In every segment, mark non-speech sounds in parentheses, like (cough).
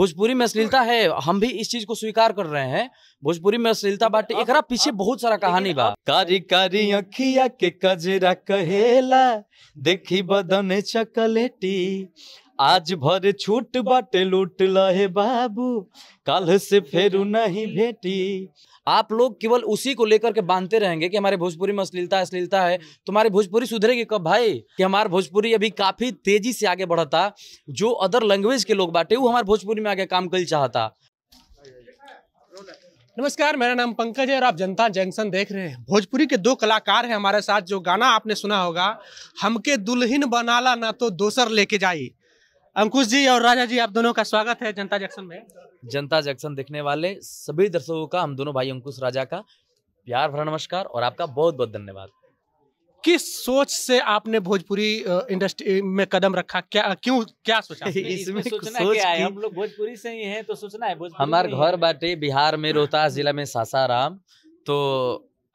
भोजपुरी में अश्लीलता है हम भी इस चीज़ को स्वीकार कर रहे हैं। भोजपुरी में अश्लीलता बाटे एक पीछे बहुत सारा कहानी बा। कारी कारी अखिया के कजरा कहेला देखी बदन चकलेटी आज भर छूट बाटे लूट लहे बाबू, कल से फेरू नहीं भेटी। आप लोग केवल उसी को लेकर के बांधते रहेंगे कि हमारे भोजपुरी में अश्लीलता अश्लीलता है। तुम्हारी भोजपुरी सुधरेगी कब भाई? कि हमारा भोजपुरी अभी काफ़ी तेज़ी से आगे बढ़ता, जो अदर लैंग्वेज के लोग बाटे, वो हमारे भोजपुरी में आगे काम कर चाहता। नमस्कार, मेरा नाम पंकज है और आप जनता जंक्शन देख रहे हैं। भोजपुरी के दो कलाकार हैं हमारे साथ, जो गाना आपने सुना होगा, हमके दुल्हन बनाला ना तो दोसर लेके जाई। अंकुश जी और राजा जी आप दोनों का स्वागत है जनता जंक्शन में। जनता जंक्शन देखने वाले सभी दर्शकों का हम दोनों भाई अंकुश राजा का प्यार भरा नमस्कार और आपका बहुत बहुत धन्यवाद। किस सोच से आपने भोजपुरी इंडस्ट्री में कदम रखा? क्या क्यों क्या सोचा? इसमें सोचना सोच क्या है हम लोग भोजपुरी से ही हैं तो सोचना है भोजपुरी हमार घर बाटे बिहार में रोहतास जिला में सासाराम तो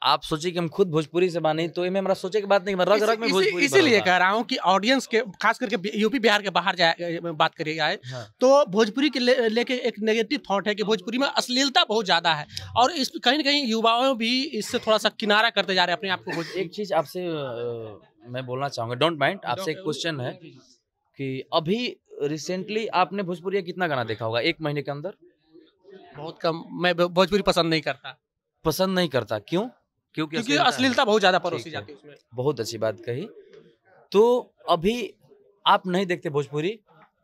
आप सोचिए कि हम खुद भोजपुरी से बानी तो इनमें हमारा सोचे की बात नहीं रग रग में भोजपुरी इसीलिए कह रहा हूँ कि ऑडियंस के खास करके यूपी बिहार के बाहर जाए बात करिए जाए हाँ। तो भोजपुरी के ले, लेके एक नेगेटिव थॉट है कि भोजपुरी में अश्लीलता बहुत ज़्यादा है। और इस कहीं ना कहीं युवाओं भी इससे थोड़ा सा किनारा करते जा रहे हैं अपने आप को एक चीज़ आपसे मैं बोलना चाहूँगा डोंट माइंड आपसे एक क्वेश्चन है कि अभी रिसेंटली आपने भोजपुरी कितना गाना देखा होगा एक महीने के अंदर? बहुत कम मैं भोजपुरी पसंद नहीं करता। पसंद नहीं करता क्यों? क्योंकि क्योंकि अश्लीलता बहुत ज़्यादा परोसी जाती है उसमें। बहुत अच्छी बात कही। तो अभी आप नहीं देखते भोजपुरी?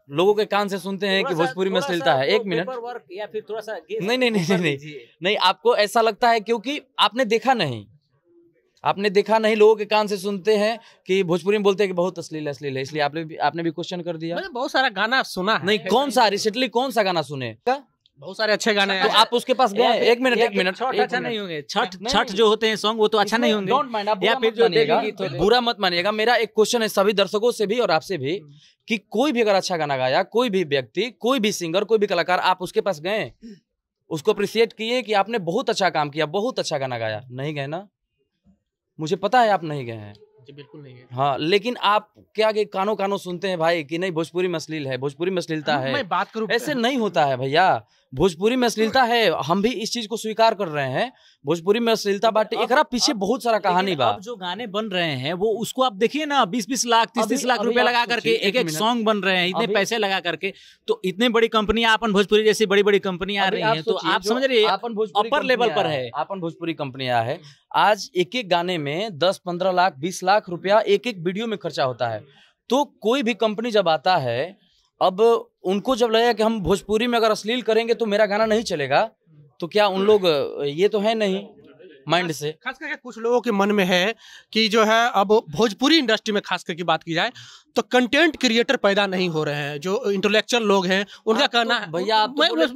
लोगों के कान से सुनते हैं कि भोजपुरी में अश्लीलता है। एक मिनट। या फिर थोड़ा सा नहीं, नहीं, नहीं, नहीं। नहीं आपको ऐसा लगता है क्योंकि आपने देखा नहीं। आपने देखा नहीं लोगों के कान से सुनते हैं कि भोजपुरी में बोलते हैं कि बहुत अश्लील है, अश्लील है। इसलिए आपने भी आपने भी क्वेश्चन कर दिया। मैंने बहुत सारा गाना सुना नहीं कौन सा? रिसेंटली कौन सा गाना सुने? बहुत सारे अच्छे गाने हैं। तो आप उसके पास गए एक मिनट एक मिनट। छठ अच्छा नहीं होंगे। छठ छठ जो होते हैं सॉन्ग वो तो अच्छा नहीं होंगे। या फिर जो हैं। बुरा मत मानिएगा। मेरा एक क्वेश्चन है सभी दर्शकों से भी और आपसे भी कि कोई भी अगर अच्छा गाना गाया कोई भी व्यक्ति कोई भी सिंगर कोई भी कलाकार आप उसके पास गए उसको अप्रिशिएट किए कि आपने बहुत अच्छा काम किया बहुत अच्छा गाना गाया। नहीं गए ना? मुझे पता है आप नहीं गए हैं। जी, बिल्कुल नहीं है हाँ लेकिन आप क्या कि कानों कानों सुनते हैं भाई कि नहीं भोजपुरी में अश्लील है भोजपुरी में अश्लीलता है। मैं बात करूँ ऐसे नहीं होता है भैया। भोजपुरी में अश्लीलता है हम भी इस चीज़ को स्वीकार कर रहे हैं। भोजपुरी में अश्लीलता बाटे एकरा पीछे बहुत सारा कहानी बा। जो गाने बन रहे हैं वो उसको आप देखिए ना बीस बीस लाख तीस तीस लाख रुपए लगा करके एक एक एक सॉन्ग बन रहे हैं इतने पैसे लगा करके। तो इतने बड़ी कंपनियाँ अपन भोजपुरी जैसी बड़ी बड़ी कंपनियाँ आ रही है तो आप समझ रहे upper level पर है। अपन भोजपुरी कंपनियाँ है। आज एक एक गाने में दस पंद्रह लाख बीस लाख रुपया एक एक वीडियो में खर्चा होता है। तो कोई भी कंपनी जब आता है अब उनको जब लगेगा कि हम भोजपुरी में अगर अश्लील करेंगे तो मेरा गाना नहीं चलेगा तो क्या उन लोग, ये तो है नहीं। माइंड से खास करके कुछ लोगों के मन में है कि जो है अब भोजपुरी इंडस्ट्री में खास करके बात की जाए तो कंटेंट क्रिएटर पैदा नहीं हो रहे हैं जो इंटेलेक्चुअल लोग हैं उनका तो- कहना है भैया आप तो मैं-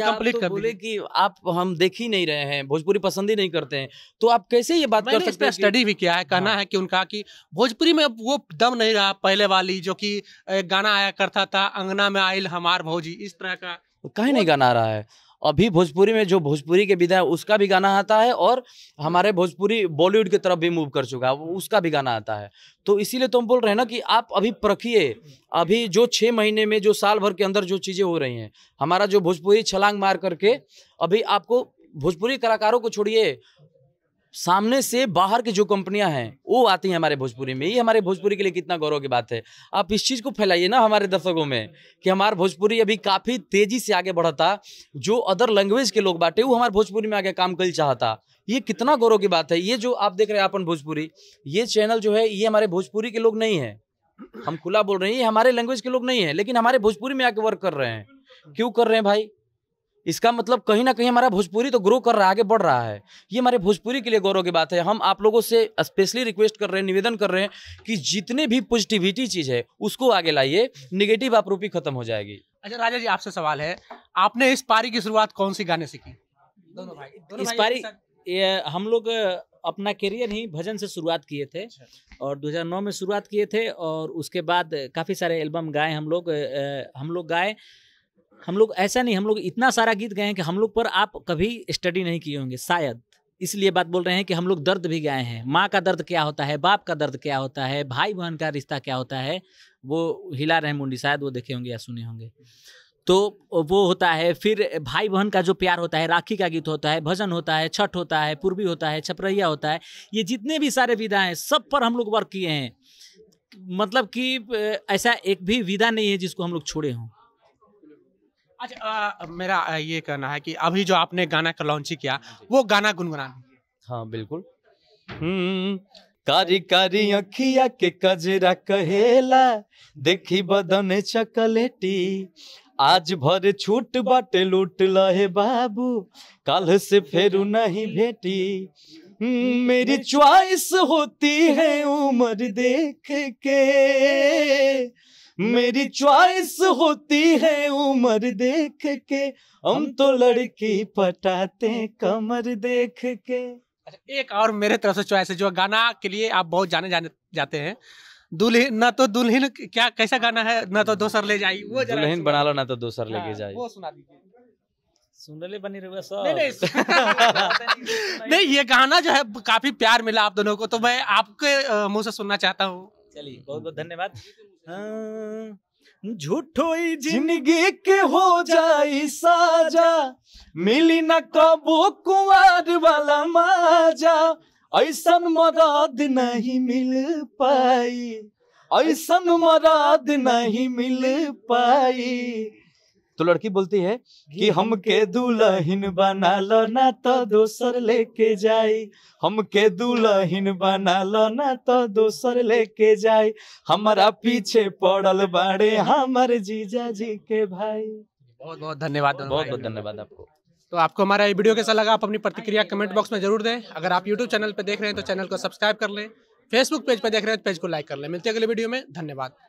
कंप्लीट तो कर बोले। कि आप हम देख ही नहीं रहे हैं भोजपुरी पसंद ही नहीं करते हैं तो आप कैसे ये बात कर सकते हैं स्टडी भी किया है कहना हाँ। है कि उनका कि भोजपुरी में अब वो दम नहीं रहा पहले वाली जो कि गाना आया करता था अंगना में आयल हमार भौजी इस तरह का कहीं नहीं गाना आ रहा है अभी भोजपुरी में जो भोजपुरी के विधा है उसका भी गाना आता है और हमारे भोजपुरी बॉलीवुड की तरफ़ भी मूव कर चुका है उसका भी गाना आता है। तो इसीलिए तो हम बोल रहे हैं ना कि आप अभी प्रखिए, अभी जो छः महीने में, जो साल भर के अंदर जो चीज़ें हो रही हैं, हमारा जो भोजपुरी छलांग मार करके, अभी आपको भोजपुरी कलाकारों को छोड़िए सामने से बाहर की जो कंपनियाँ हैं, वो आती हैं हमारे भोजपुरी में। ये हमारे भोजपुरी के लिए कितना गौरव की बात है। आप इस चीज़ को फैलाइए ना हमारे दर्शकों में कि हमारा भोजपुरी अभी काफ़ी तेज़ी से आगे बढ़ता, जो अदर लैंग्वेज के लोग बाटे, वो हमारे भोजपुरी में आगे काम कर चाहता। ये कितना गौरव की बात है। ये जो आप देख रहे हैं अपन भोजपुरी, ये चैनल जो है, ये हमारे भोजपुरी के लोग नहीं है। हम खुला बोल रहे हैं, ये हमारे लैंग्वेज के लोग नहीं है, लेकिन हमारे भोजपुरी में आके वर्क कर रहे हैं। क्यों कर रहे हैं भाई? इसका मतलब कहीं ना कहीं हमारा भोजपुरी तो ग्रो कर रहा है आगे बढ़ रहा है। ये हमारे भोजपुरी के लिए गौरव की बात है। हम आप लोगों से स्पेशली रिक्वेस्ट कर रहे हैं निवेदन कर रहे हैं कि जितने भी पॉजिटिविटी चीज़ है उसको आगे लाइए निगेटिव आप्रूपी खत्म हो जाएगी। अच्छा राजा जी आपसे सवाल है। आपने इस पारी की शुरुआत कौन सी गाने से की? दोनों भाई दोनों इस पारी ये हम लोग अपना करियर ही भजन से शुरुआत किए थे और 2009 में शुरुआत किए थे और उसके बाद काफ़ी सारे एल्बम गाए हम लोग हम लोग गाए। हम लोग, ऐसा नहीं, हम लोग इतना सारा गीत गए हैं कि हम लोग पर आप कभी स्टडी नहीं किए होंगे, शायद। इसलिए बात बोल रहे हैं कि हम लोग दर्द भी गाए हैं। माँ का दर्द क्या होता है? बाप का दर्द क्या होता है? भाई बहन का रिश्ता क्या होता है? वो हिला रहे मुंडी, शायद वो देखे होंगे या सुने होंगे। तो वो होता है, फिर भाई बहन का जो प्यार होता है, राखी का गीत होता है, भजन होता है, छठ होता है, पूर्वी होता है, छपरैया होता है, ये जितने भी सारे विधा हैं, सब पर हम लोग वर्क किए हैं। मतलब कि ऐसा एक भी विधा नहीं है जिसको हम लोग छोड़े हों। अच्छा अ, मेरा ये कहना है कि अभी जो आपने गाना का लॉन्च किया वो गाना गुनगुना हाँ। बिल्कुल। हम्म। कारी कारी अखिया के कजरा कहेला देखी बदन चकलेटी। आज भर छूट बाटे लूट लहे बाबू कल से फेरू नहीं भेटी। हम्म, मेरी च्वाइस होती है उम्र देख के। मेरी च्वाइस होती है उम्र देख के। हम तो लड़की पटाते कमर देख के। अच्छा एक और मेरे तरफ़ से चॉइस है जो गाना के लिए आप बहुत जाने जाने जाते हैं। दुल्हन न तो दुल्हन क्या कैसा गाना है? न तो दोसर ले जाई वो दुल्हन बना लो ना तो दूसर हाँ, लेके जाए वो सुना दीजिए। सुन रहे बनी रहे सब नहीं नहीं (laughs) नहीं ये गाना जो है काफ़ी प्यार मिला आप दोनों को तो मैं आपके मुँह से सुनना चाहता हूँ। चलिए बहुत बहुत धन्यवाद। झूठो ज़िंदगी के हो जाई साजा, मिली न कबो कुंवर वाला माजा। ऐसन मराद नहीं मिल पाई, ऐसन मराद नहीं मिल पाई। तो लड़की बोलती है कि हमके दुल्हन बना लो ना तो दोसर लेके जाई। हमके दुल्हन बना लो ना तो दोसर लेके जाई। हमारा पीछे पड़ल बाड़े हमर जीजा जी के भाई। बहुत बहुत धन्यवाद बहुत बहुत धन्यवाद आपको। तो आपको हमारा ये वीडियो कैसा लगा आप अपनी प्रतिक्रिया कमेंट बॉक्स में ज़रूर दें। अगर आप यूट्यूब चैनल पर देख रहे हैं तो चैनल को सब्सक्राइब कर लें। फेसबुक पेज पर देख रहे हैं तो पेज को लाइक कर लें। मिलते हैं अगले वीडियो में। धन्यवाद।